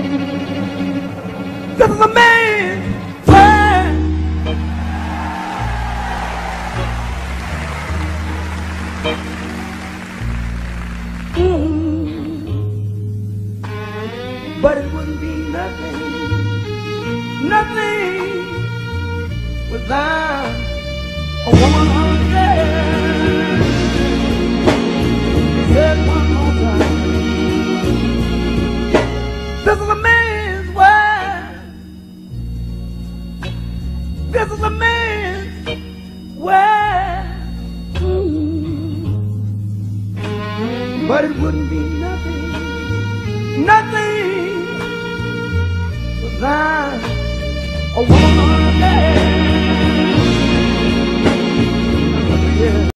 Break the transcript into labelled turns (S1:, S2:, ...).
S1: This is a man's world. Mm. But it wouldn't be nothing, nothing without a woman This is a man's world. Mm. But it wouldn't be nothing, nothing without a woman.